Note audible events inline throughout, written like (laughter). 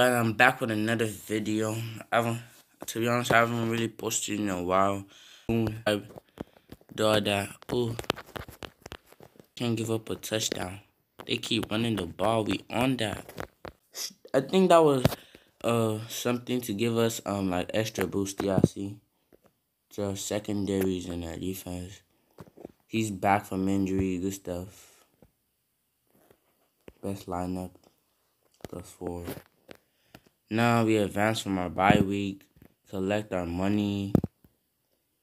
everybody, I'm back with another video. I haven't, to be honest, I haven't really posted in a while. I do that. Ooh, can't give up a touchdown. They keep running the ball. We on that. I think that was uh something to give us um like extra boost. Yeah, see, to secondaries and our defense. He's back from injury. Good stuff. Best lineup. Four. Now we advance from our bye week, collect our money.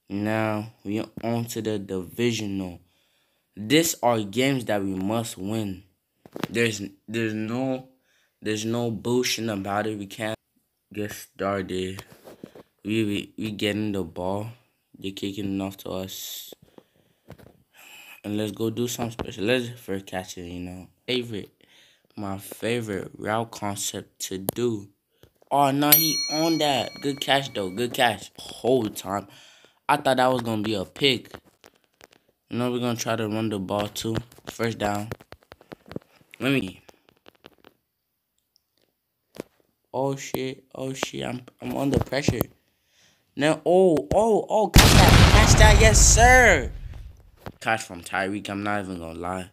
Now we are on to the divisional. This are games that we must win. There's there's no there's no bullshit about it. We can't get started. We we, we getting the ball. They're kicking it off to us. And let's go do something special. Let's first catch it, you know. Favorite my favorite route concept to do. Oh, no, he on that. Good catch, though. Good catch. Whole time. I thought that was going to be a pick. Know, we're going to try to run the ball, too. First down. Let me... Oh, shit. Oh, shit. I'm, I'm under pressure. Now, oh, oh, oh, catch that. Catch that. Yes, sir. Catch from Tyreek. I'm not even going to lie.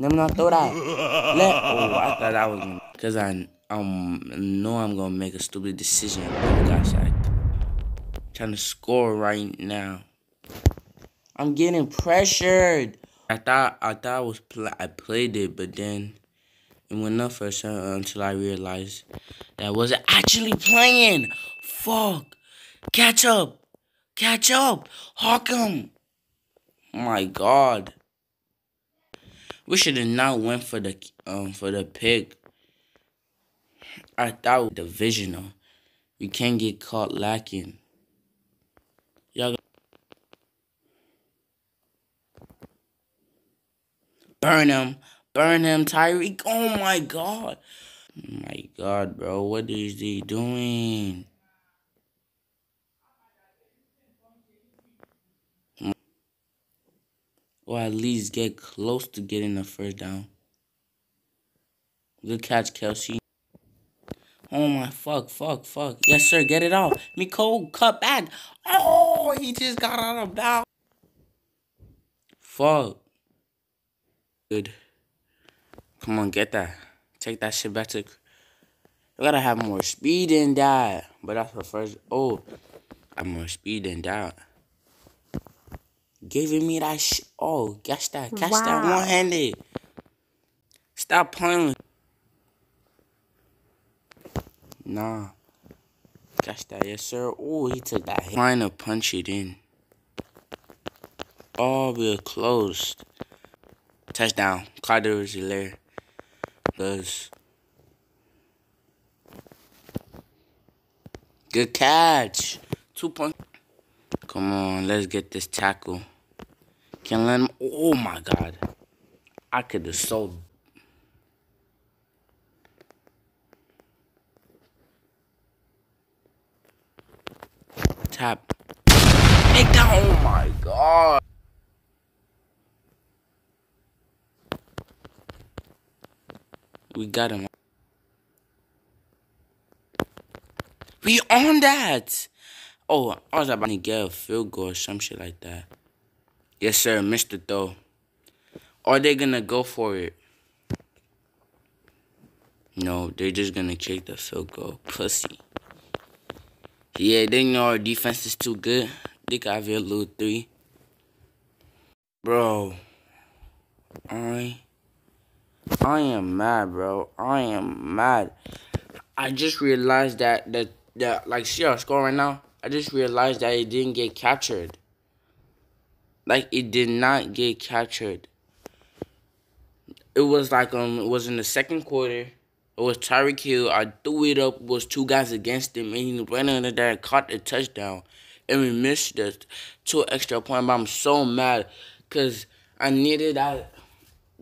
Let me not throw that. Let oh, I thought I was gonna cause I um know I'm gonna make a stupid decision. Oh gosh, I trying to score right now. I'm getting pressured. I thought I thought I was pl I played it, but then it went up for a second until I realized that I wasn't actually playing. Fuck. Catch up. Catch up. Hawkum. Oh my god. We should have not went for the um for the pick. I thought the divisional. We can't get caught lacking. Y'all burn him, burn him, Tyreek. Oh my god, oh my god, bro, what is he doing? Or at least get close to getting a first down. Good catch, Kelce. Oh my fuck, fuck, fuck. Yes, sir, get it out. Mecole, cut back. Oh, he just got out of bounds. Fuck. Good. Come on, get that. Take that shit back to. You gotta have more speed than that. But that's the first. Oh, I have more speed than that giving me that sh Oh, catch that. Catch wow. that one handed. Stop playing. Nah. Catch that, yes, sir. Oh, he took that hit. Trying to punch it in. Oh, we're closed. Touchdown. Clyde Rozier. Cause. Good catch. Two points. Come on, let's get this tackle. Can him. Oh my god. I could have sold. Tap. Take down. Oh my god. We got him. We on that. Oh, I was about to get a field goal or some shit like that. Yes, sir, Mr. Throw. Are they gonna go for it? No, they're just gonna kick the field goal. Pussy. Yeah, they know our defense is too good. They got a little three. Bro. I I am mad, bro. I am mad. I just realized that that that like see our score right now. I just realized that it didn't get captured. Like it did not get captured. It was like um it was in the second quarter. It was Tyreek Hill. I threw it up. Was two guys against him, and he ran under there and caught the touchdown, and we missed the two extra point. But I'm so mad because I needed that.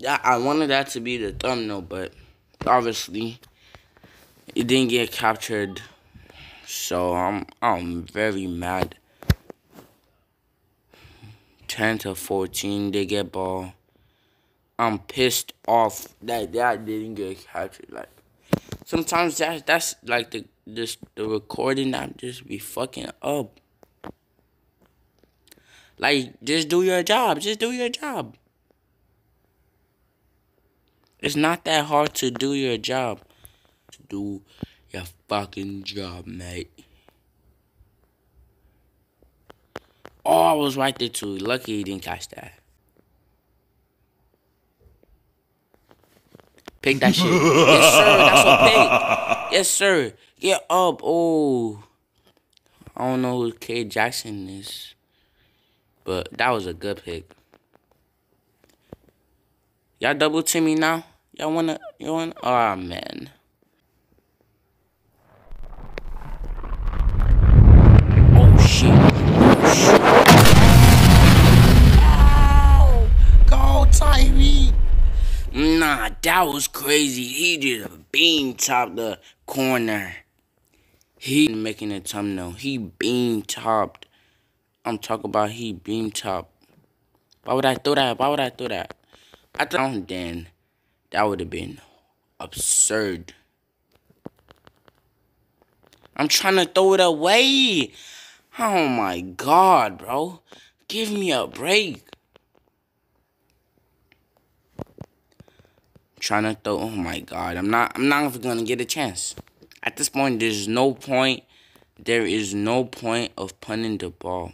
I wanted that to be the thumbnail, but obviously it didn't get captured. So I'm I'm very mad. 10 to 14, they get ball. I'm pissed off that that didn't get captured. Like sometimes that that's like the this the recording that just be fucking up. Like just do your job. Just do your job. It's not that hard to do your job. To do your fucking job, mate. Oh, I was right there too. Lucky he didn't catch that. Pick that shit. (laughs) yes, sir. That's a pick. Yes, sir. Get up. Oh. I don't know who K Jackson is. But that was a good pick. Y'all double team me now? Y'all wanna, you wanna? Oh, man. Oh, shit. Nah, that was crazy. He did a beam top the corner. He making a thumbnail. He beam topped. I'm talking about he beam top. Why would I throw that? Why would I throw that? I thought then that would have been absurd. I'm trying to throw it away. Oh my god, bro. Give me a break. Trying to throw oh my god. I'm not I'm not even gonna get a chance. At this point there's no point there is no point of punting the ball.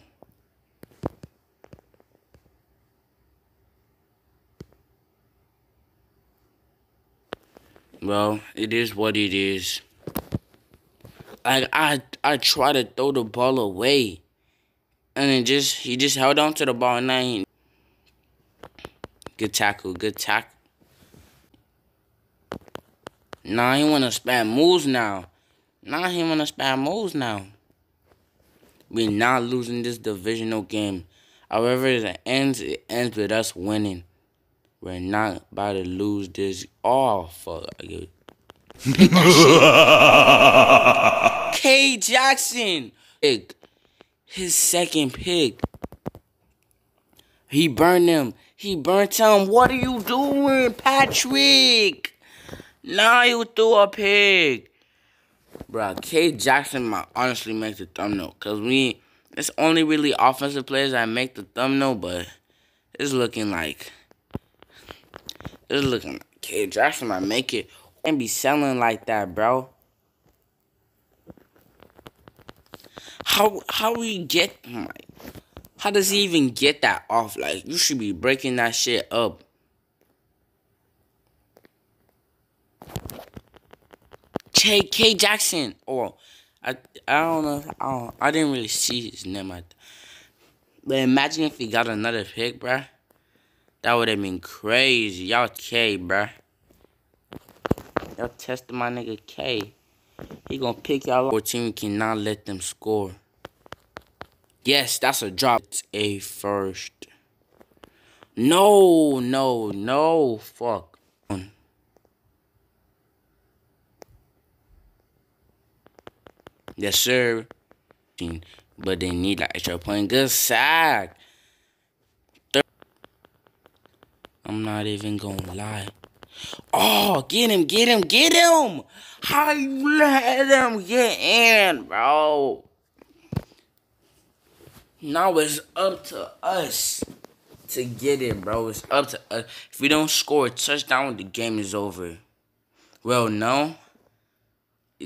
Well, it is what it is. Like I I try to throw the ball away. And it just he just held on to the ball and I Good tackle, good tackle. Nah, he wanna spam moves now. Nah, he wanna spam moves now. We're not losing this divisional game. However it ends, it ends with us winning. We're not about to lose this. Oh, fuck. K Jackson. Pick. His second pick. He burned him. He burnt him. What are you doing, Patrick? Nah, you threw a pig. Bro, K Jackson might honestly make the thumbnail. Because we, it's only really offensive players that make the thumbnail, but it's looking like it's looking like K Jackson might make it and be selling like that, bro. How how we get how does he even get that off? Like you should be breaking that shit up. K K Jackson. Oh, I I don't know. I don't, I didn't really see his name. But imagine if he got another pick, bruh. That would have been crazy. Y'all K, bruh. Y'all testing my nigga K. He gonna pick y'all up. Our team cannot let them score. Yes, that's a drop. It's a first. No, no, no. Fuck. Yes, sir. But they need like extra point. Good sack. I'm not even gonna lie. Oh, get him, get him, get him! How you let him get in, bro? Now it's up to us to get it, bro. It's up to us. If we don't score a touchdown, the game is over. Well, no.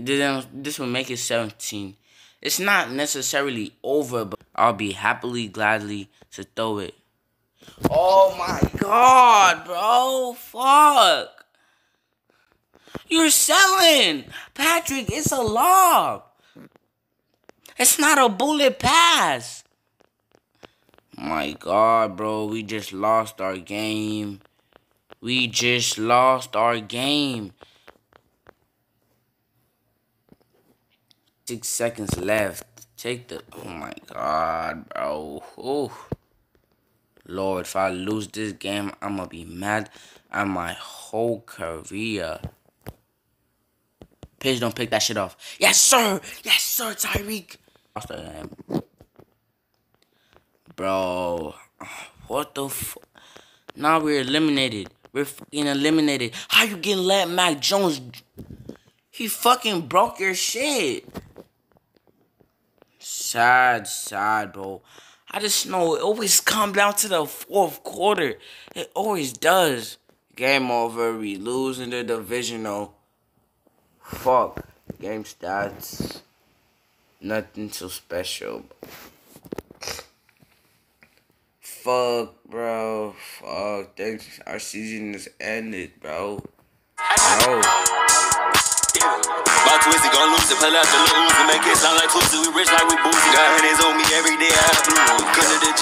This will make it 17. It's not necessarily over, but I'll be happily, gladly to throw it. Oh my god, bro. Fuck. You're selling. Patrick, it's a lob. It's not a bullet pass. My god, bro. We just lost our game. We just lost our game. Six seconds left. Take the... Oh my god, bro. Ooh. Lord, if I lose this game, I'm to be mad at my whole career. Pitch don't pick that shit off. Yes, sir. Yes, sir, Tyreek. Bro, what the f... Now we're eliminated. We're fucking eliminated. How you getting let Mac Jones? He fucking broke your shit. Sad, sad, bro. I just know it always come down to the fourth quarter. It always does. Game over. We lose in the divisional. Fuck. Game stats. Nothing so special. Fuck, bro. Fuck. Thanks. Our season is ended, bro. Bro. About twisted, gon' lose it, pull out the and make it sound like twisted. We rich like we boozy. Got hundreds on me every day, I blue. To the